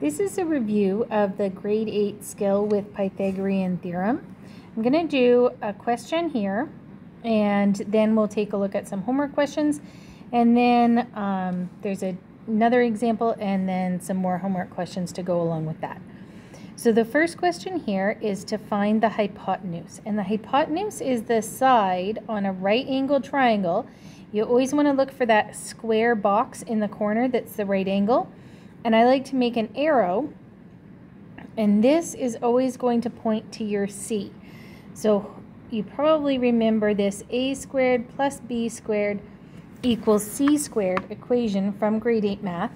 This is a review of the grade 8 skill with Pythagorean theorem. I'm going to do a question here and then we'll take a look at some homework questions and then um, there's a, another example and then some more homework questions to go along with that. So the first question here is to find the hypotenuse and the hypotenuse is the side on a right angle triangle. You always want to look for that square box in the corner that's the right angle and I like to make an arrow and this is always going to point to your C. So you probably remember this a squared plus b squared equals c squared equation from grade 8 math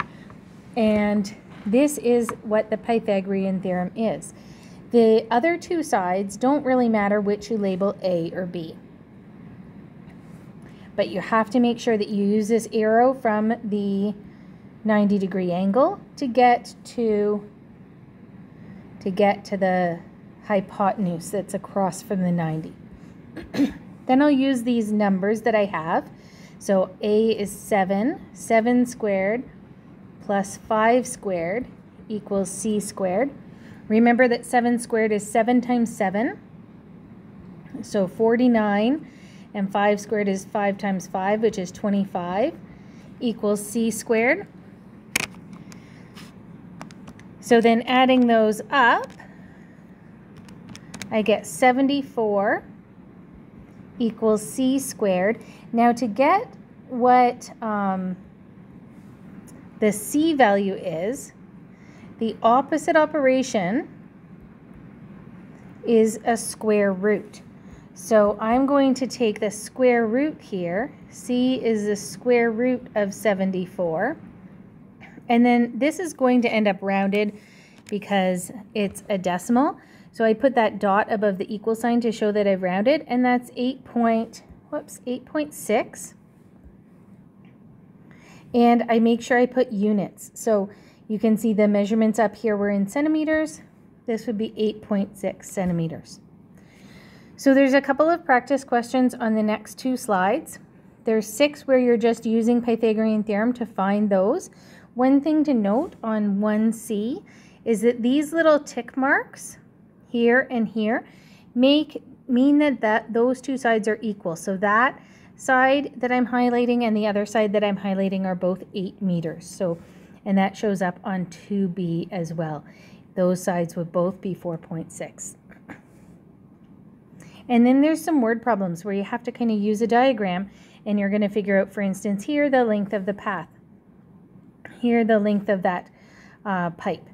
and this is what the Pythagorean theorem is. The other two sides don't really matter which you label A or B. But you have to make sure that you use this arrow from the 90 degree angle to get to to get to the hypotenuse that's across from the 90. then I'll use these numbers that I have. So A is 7, 7 squared plus 5 squared equals C squared. Remember that 7 squared is 7 times 7, so 49, and 5 squared is 5 times 5, which is 25, equals C squared. So then adding those up, I get 74 equals c squared. Now to get what um, the c value is, the opposite operation is a square root. So I'm going to take the square root here. c is the square root of 74. And then this is going to end up rounded because it's a decimal. So I put that dot above the equal sign to show that I've rounded, and that's 8 point, whoops, 8.6. And I make sure I put units. So you can see the measurements up here were in centimeters. This would be 8.6 centimeters. So there's a couple of practice questions on the next two slides. There's six where you're just using Pythagorean theorem to find those. One thing to note on 1C is that these little tick marks here and here make mean that, that those two sides are equal. So that side that I'm highlighting and the other side that I'm highlighting are both 8 meters. So, and that shows up on 2B as well. Those sides would both be 4.6. And then there's some word problems where you have to kind of use a diagram and you're going to figure out, for instance, here the length of the path here the length of that uh, pipe.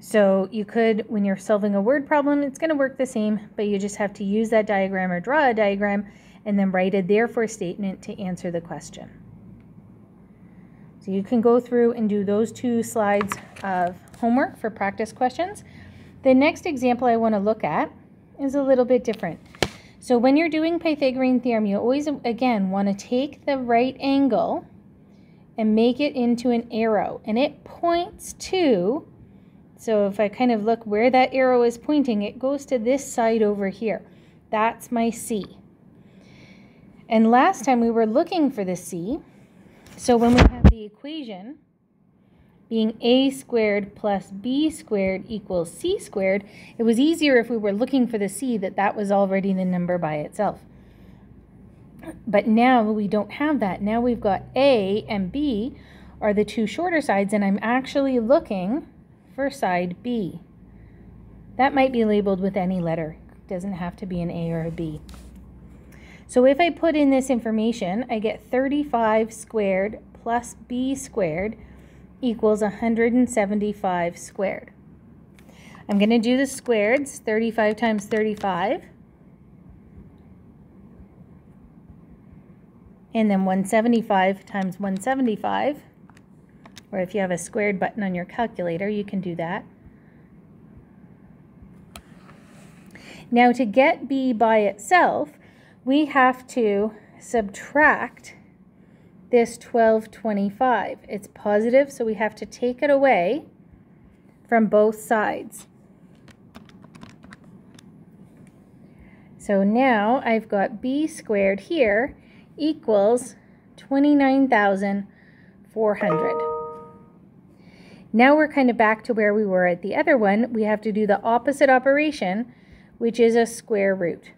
So you could, when you're solving a word problem, it's going to work the same, but you just have to use that diagram or draw a diagram and then write a therefore statement to answer the question. So you can go through and do those two slides of homework for practice questions. The next example I want to look at is a little bit different. So when you're doing Pythagorean theorem, you always, again, want to take the right angle and make it into an arrow. And it points to, so if I kind of look where that arrow is pointing, it goes to this side over here. That's my C. And last time we were looking for the C, so when we have the equation being a squared plus b squared equals c squared, it was easier if we were looking for the c that that was already the number by itself. But now we don't have that. Now we've got A and B are the two shorter sides, and I'm actually looking for side B. That might be labeled with any letter. It doesn't have to be an A or a B. So if I put in this information, I get 35 squared plus B squared equals 175 squared. I'm going to do the squareds, 35 times 35. And then 175 times 175, or if you have a squared button on your calculator, you can do that. Now to get b by itself, we have to subtract this 1225. It's positive, so we have to take it away from both sides. So now I've got b squared here, equals 29,400. Now we're kind of back to where we were at the other one. We have to do the opposite operation, which is a square root.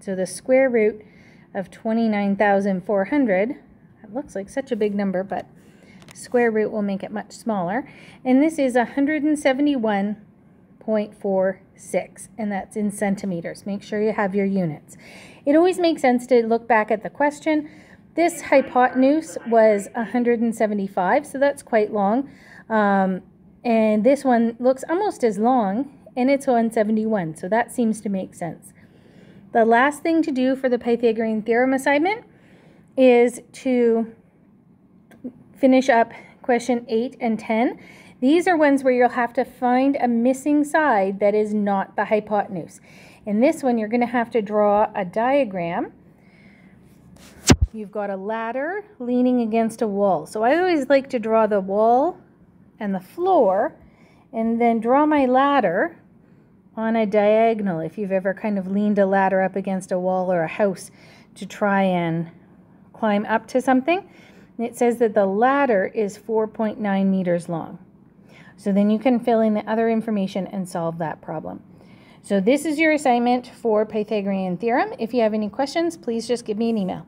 So the square root of 29,400, it looks like such a big number, but square root will make it much smaller. And this is 171.46, and that's in centimeters. Make sure you have your units. It always makes sense to look back at the question. This hypotenuse was 175, so that's quite long. Um, and this one looks almost as long, and it's 171, so that seems to make sense. The last thing to do for the Pythagorean theorem assignment is to finish up question 8 and 10. These are ones where you'll have to find a missing side that is not the hypotenuse. In this one, you're going to have to draw a diagram. You've got a ladder leaning against a wall. So I always like to draw the wall and the floor and then draw my ladder on a diagonal if you've ever kind of leaned a ladder up against a wall or a house to try and climb up to something. it says that the ladder is 4.9 meters long. So then you can fill in the other information and solve that problem. So this is your assignment for Pythagorean theorem. If you have any questions, please just give me an email.